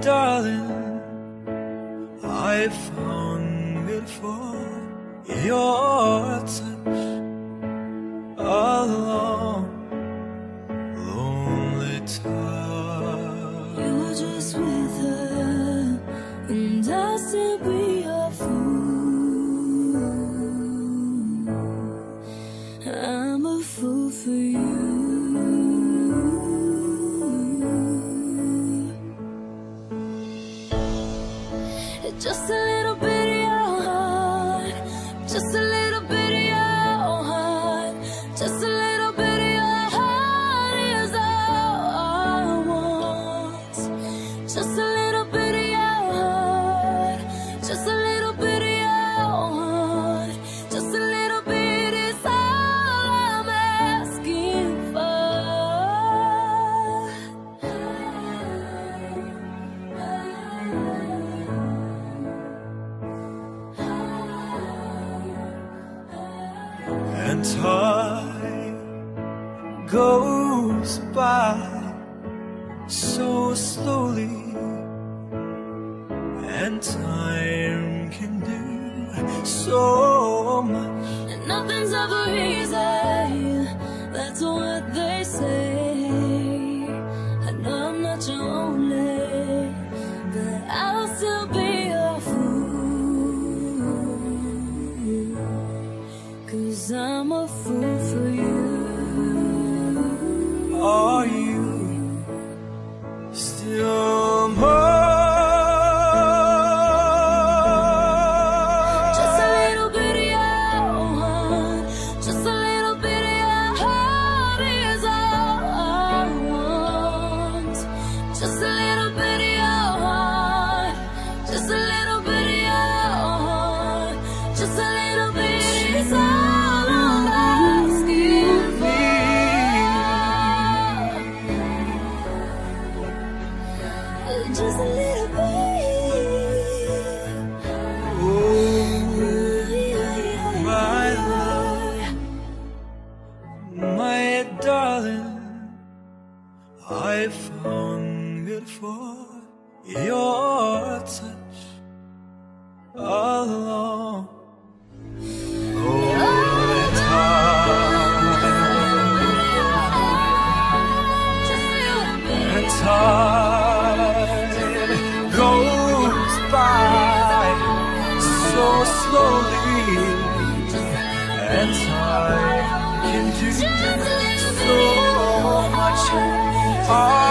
darling, I found it for your touch a long, lonely time. You were just with her, and I'll still be your fool. I'm a fool for you. Just a little bit time goes by so slowly, and time can do so much. And nothing's ever easy, I'm a fool for you. Are Just a little bit. Oh, my love, my darling, I've hungered for your touch a long, lonely time. Oh, and time and time can do so much.